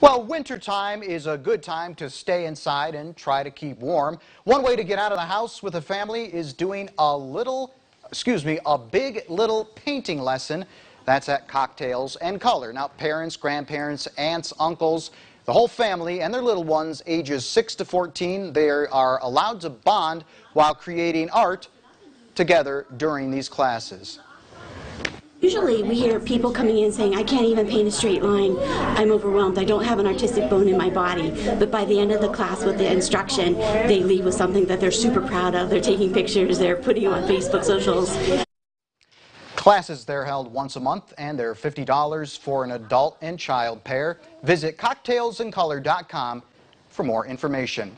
Well, wintertime is a good time to stay inside and try to keep warm. One way to get out of the house with a family is doing a little, excuse me, a big little painting lesson. That's at Cocktails and Color. Now, parents, grandparents, aunts, uncles, the whole family and their little ones ages 6 to 14, they are allowed to bond while creating art together during these classes. Usually we hear people coming in saying, I can't even paint a straight line. I'm overwhelmed. I don't have an artistic bone in my body. But by the end of the class with the instruction, they leave with something that they're super proud of. They're taking pictures, they're putting on Facebook socials. Classes they're held once a month and they're $50 for an adult and child pair. Visit cocktailsandcolor.com for more information.